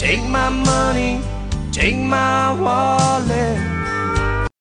Take my money, take my wallet.